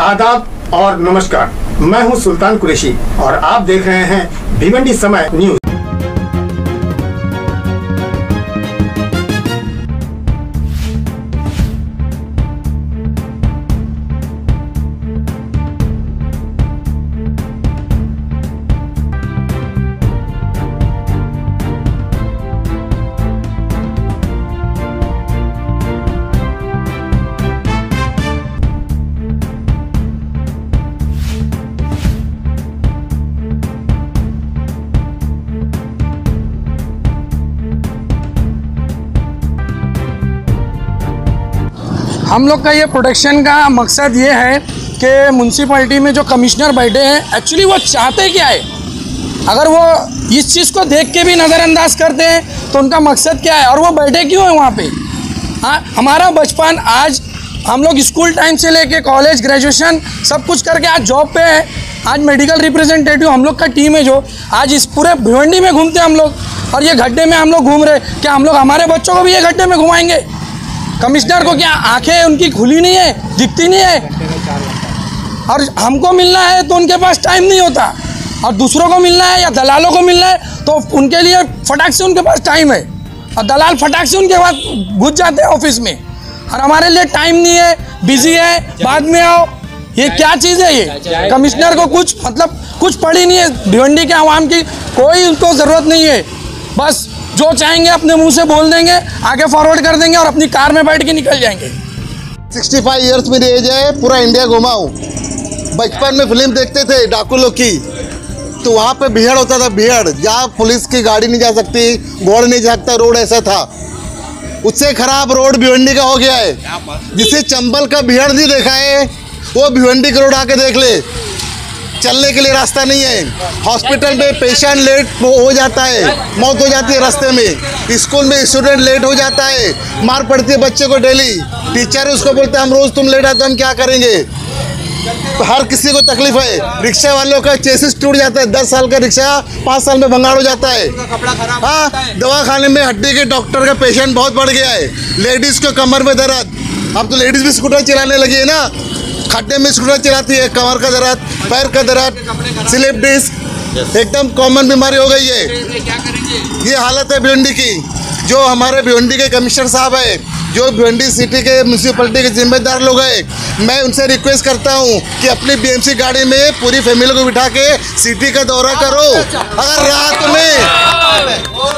आदाब और नमस्कार। मैं हूँ सुल्तान कुरैशी और आप देख रहे हैं भिवंडी समय न्यूज़। हम लोग का ये प्रोटेक्शन का मकसद ये है कि म्यूनसिपैलिटी में जो कमिश्नर बैठे हैं एक्चुअली वो चाहते क्या है? अगर वो इस चीज़ को देख के भी नज़रअंदाज करते हैं तो उनका मकसद क्या है? और वो बैठे क्यों हैं वहाँ पे? हाँ हमारा बचपन, आज हम लोग स्कूल टाइम से लेके कॉलेज ग्रेजुएशन सब कुछ करके आज जॉब पे है। आज मेडिकल रिप्रेजेंटेटिव हम लोग का टीम है जो। आज इस पूरे भिवंडी में घूमते हैं हम लोग। और ये गड्ढे में हम लोग घूम रहे क्या हम लोग हमारे बच्चों को भी ये गड्ढे में घुमाएँगे? कमिश्नर को क्या आँखें उनकी खुली नहीं है, दिखती नहीं है? और हमको मिलना है तो उनके पास टाइम नहीं होता। और दूसरों को मिलना है या दलालों को मिलना है तो उनके लिए फटाक से उनके पास टाइम है। और दलाल फटाक से उनके पास घुस जाते हैं ऑफ़िस में। और हमारे लिए टाइम नहीं है बिज़ी है, बाद में आओ। ये क्या चीज़ है ये? कमिश्नर को कुछ मतलब कुछ पड़ी नहीं है। भिवंडी के आवाम की कोई उनको ज़रूरत नहीं है। बस जो चाहेंगे अपने मुँह से बोल देंगे, आगे फॉरवर्ड कर देंगे और अपनी कार में बैठ के निकल जाएँगे। 65 इयर्स मेरी एज है, पूरा इंडिया घुमा बचपन में फ़िल्म देखते थे डाकू लोग की। तो वहाँ पे भीड़ होता था, भीड़। जहाँ पुलिस की गाड़ी नहीं जा सकती, घोड़ नहीं जा सकता, रोड ऐसा था। उससे खराब रोड भिवंडी का हो गया है। जिसे चंबल का भीड़ नहीं देखा है, वो भिवंडी का रोड आके देख ले। चलने के लिए रास्ता नहीं है। हॉस्पिटल में पेशेंट लेट हो जाता है, मौत हो जाती है रास्ते में। स्कूल में स्टूडेंट लेट हो जाता है, मार पड़ती है बच्चे को डेली। टीचर उसको बोलते हैं, हम रोज़ तुम लेट आते हम क्या करेंगे? तो हर किसी को तकलीफ़ है। रिक्शा वालों का चेसिस टूट जाता है। दस साल का रिक्शा, पाँच साल में भंगाड़ हो जाता है। हाँ दवा खाने में हड्डी के डॉक्टर का पेशेंट बहुत बढ़ गया है। लेडीज़ को कमर में दर्द। अब तो लेडीज़ भी स्कूटर चलाने लगी है ना। खड्डे में स्कूटर चलाती है कमर का दर्द पैर का दर्द स्लिप डिस्क एकदम कॉमन बीमारी हो गई है। ये हालत है भिवंडी की जो हमारे भिवंडी के कमिश्नर साहब है जो भिवंडी सिटी के म्यूनसिपलिटी के जिम्मेदार लोग हैं मैं उनसे रिक्वेस्ट करता हूँ कि अपनी बीएमसी गाड़ी में पूरी फैमिली को बिठा के सिटी का दौरा करो। अगर रात में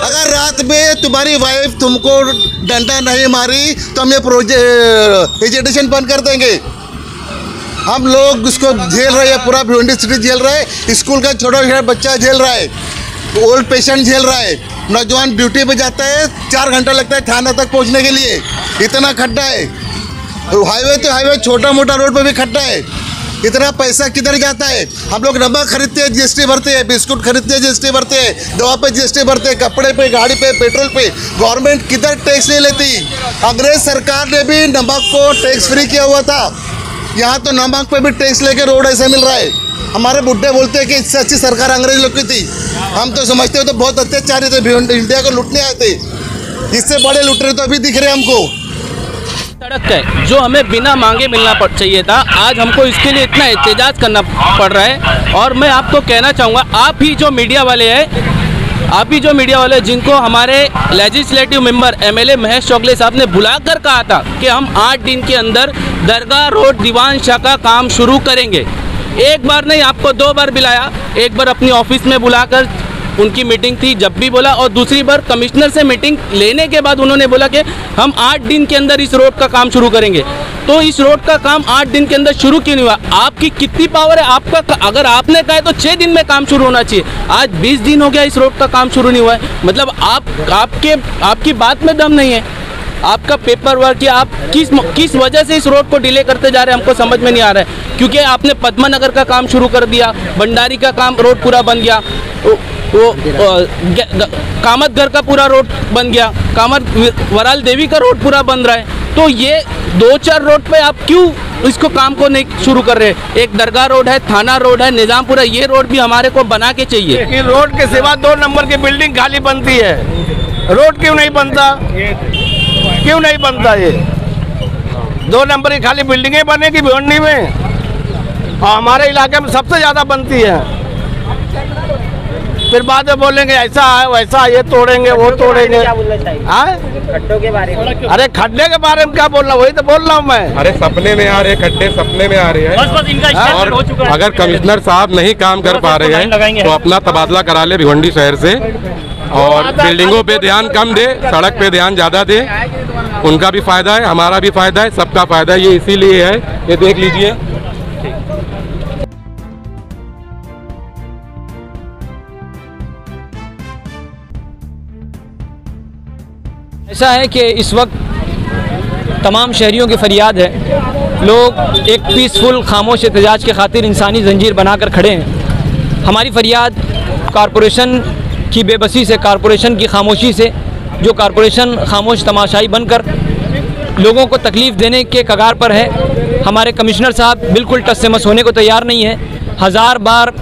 अगर रात में तुम्हारी वाइफ तुमको डंडा नहीं मारी तो हम ये प्रोजेक्ट एजुटेशन बंद कर देंगे। हम लोग उसको झेल रहे हैं, पूरा भिवंडी सिटी झेल रहा है, स्कूल का छोटा छोटा बच्चा झेल रहा है ओल्ड पेशेंट झेल रहा है, नौजवान ड्यूटी पे जाता है, चार घंटा लगता है थाना तक पहुँचने के लिए, इतना खड्डा है। हाईवे तो हाईवे छोटा मोटा रोड पर भी खड्डा है, इतना पैसा किधर जाता है? हम लोग नमक खरीदते हैं जीएसटी भरते हैं, बिस्कुट खरीदते हैं जीएसटी भरते हैं, दवा पे जीएसटी भरते हैं, कपड़े पे, गाड़ी पे, पेट्रोल पे, गवर्नमेंट किधर टैक्स नहीं लेती? अंग्रेज़ सरकार ने भी नमक को टैक्स फ्री किया हुआ था। यहाँ तो नमक पे भी टैक्स लेके रोड ऐसे मिल रहा है। हमारे बुढ़े बोलते हैं कि इससे अच्छी सरकार अंग्रेज़ लोग की थी। हम तो समझते हो तो बहुत अत्याचारी थे इंडिया को लुटने आए थे। इससे बड़े लूट रहे तो अभी दिख रहे हमको। सड़क है, जो हमें बिना मांगे मिलना पड़, चाहिए था। आज हमको इसके लिए इतना एहतजाज करना पड़ रहा है। और मैं आपको कहना चाहूँगा, आप ही जो मीडिया वाले हैं आप ही जो मीडिया वाले जिनको हमारे legislative member MLA Mahesh Chaukle साहब ने बुलाकर कहा था कि हम आठ दिन के अंदर दरगाह, रोड, दीवान शाह का काम शुरू करेंगे। एक बार नहीं, आपको दो बार बुलाया। एक बार अपनी ऑफ़िस में बुलाकर उनकी मीटिंग थी, जब भी बोला और दूसरी बार कमिश्नर से मीटिंग लेने के बाद उन्होंने बोला कि हम आठ दिन के अंदर इस रोड का काम शुरू करेंगे। तो इस रोड का काम आठ दिन के अंदर शुरू क्यों नहीं हुआ? आपकी कितनी पावर है? आपका अगर आपने कहा तो छः दिन में काम शुरू होना चाहिए। आज बीस दिन हो गया इस रोड का काम शुरू नहीं हुआ है। मतलब आप, आपके, आपकी बात में दम नहीं है। आपका पेपर वर्क या आप किस किस वजह से इस रोड को डिले करते जा रहे हैं, हमको समझ में नहीं आ रहा है। क्योंकि आपने पद्मा नगर का काम शुरू कर दिया, भंडारी का काम रोड पूरा बन गया। वो, कामत घर का पूरा रोड बन गया। कामत वराल देवी का रोड पूरा बन रहा है। तो ये दो चार रोड पे आप क्यों इसको काम को नहीं शुरू कर रहे? एक दरगाह रोड है थाना रोड है निज़ामपुरा ये रोड भी हमारे को बना के चाहिए। रोड के सिवा दो नंबर की बिल्डिंग खाली बनती है। रोड क्यों नहीं बनता? क्यों नहीं बनता ये? दो नंबर की खाली बिल्डिंगे बनेगी भिवंडी में? और हमारे इलाके में सबसे ज़्यादा बनती है। फिर बाद में बोलेंगे ऐसा है वैसा है, ये तोड़ेंगे वो तोड़ेंगे। हाँ? खड्डों के बारे में। अरे खड्डे के बारे में क्या बोल रहा हूँ? वही तो बोल रहा हूँ मैं। अरे सपने में आ रहे खड्डे सपने में आ रहे हैं। और अगर कमिश्नर साहब नहीं काम कर पा रहे हैं तो अपना तबादला करा ले भिवंडी शहर से। और बिल्डिंगों पे ध्यान कम दे सड़क पे ध्यान ज़्यादा दे। उनका भी फ़ायदा है हमारा भी फ़ायदा है सबका फ़ायदा है ये इसीलिए है। ये देख लीजिए। ऐसा है कि इस वक्त तमाम शहरीों की फरियाद है। लोग एक पीसफुल खामोश एहतजाज के खातिर इंसानी जंजीर बनाकर खड़े हैं। हमारी फरियाद कॉरपोरेशन की बेबसी से, कॉरपोरेशन की खामोशी से, जो कॉरपोरेशन खामोश तमाशाई बनकर लोगों को तकलीफ़ देने के कगार पर है। हमारे कमिश्नर साहब बिल्कुल टस से मस होने को तैयार नहीं है। हज़ार बार,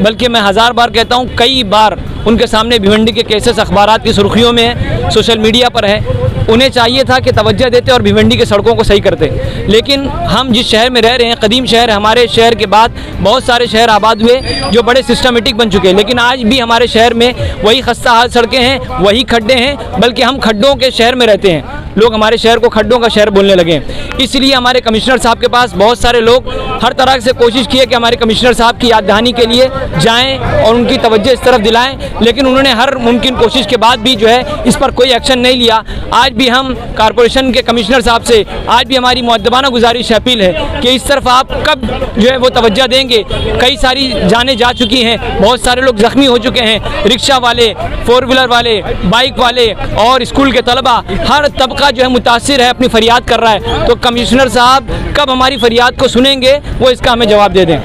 बल्कि मैं हज़ार बार कहता हूँ, कई बार उनके सामने भिवंडी के केसेस अखबार की सुर्खियों में है, सोशल मीडिया पर है। उन्हें चाहिए था कि तवज्जो देते और भिवंडी के सड़कों को सही करते। लेकिन हम जिस शहर में रह रहे हैं, कदीम शहर, हमारे शहर के बाद बहुत सारे शहर आबाद हुए जो बड़े सिस्टमेटिक बन चुके हैं। लेकिन आज भी हमारे शहर में वही खस्ता हाल सड़कें हैं, वही खड्डे हैं, बल्कि हम खड्डों के शहर में रहते हैं। लोग हमारे शहर को खड्डों का शहर बोलने लगे इसलिए हमारे कमिश्नर साहब के पास बहुत सारे लोग हर तरह से कोशिश की है कि हमारे कमिश्नर साहब की याद दहानी के लिए जाएँ और उनकी तवज्जो इस तरफ़ दिलाएँ, लेकिन उन्होंने हर मुमकिन कोशिश के बाद भी जो है इस पर कोई एक्शन नहीं लिया। आज भी हम कॉरपोरेशन के कमिश्नर साहब से, आज भी हमारी मुद्दबाना गुजारिश अपील है कि इस तरफ़ आप कब जो है वो तवज्जो देंगे। कई सारी जाने जा चुकी हैं, बहुत सारे लोग ज़ख्मी हो चुके हैं, रिक्शा वाले, फोर व्हीलर वाले, बाइक वाले और स्कूल के तलबा, हर तबका जो है मुतासर है, अपनी फरियाद कर रहा है। तो कमिश्नर साहब कब हमारी फरियाद को सुनेंगे वो इसका हमें जवाब दे दें।